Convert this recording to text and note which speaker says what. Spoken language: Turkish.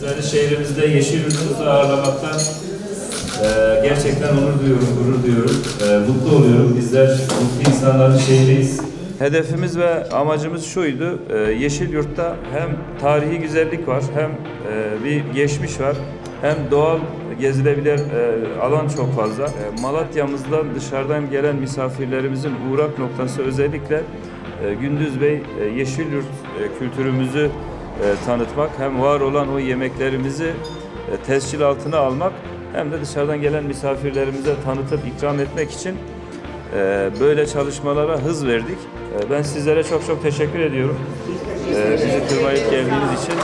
Speaker 1: sizi şehrimizde yeşil yurtumuzda ağırlamaktan e, gerçekten onur duyuyorum, gurur duyuyorum. E, mutlu oluyorum. Bizler mutlu insanların şehriyiz. Hedefimiz ve amacımız şuydu. e, Yeşil Yurt'ta hem tarihi güzellik var, hem e, bir geçmiş var, hem doğal gezilebilir e, alan çok fazla. E, Malatya'mızdan dışarıdan gelen misafirlerimizin uğrak noktası özellikle e, Gündüz Bey e, Yeşil Yurt e, kültürümüzü e, tanıtmak, hem var olan o yemeklerimizi e, tescil altına almak, hem de dışarıdan gelen misafirlerimize tanıtıp ikram etmek için e, böyle çalışmalara hız verdik. E, ben sizlere çok çok teşekkür ediyorum. Bizi kırmayıp geldiğiniz için.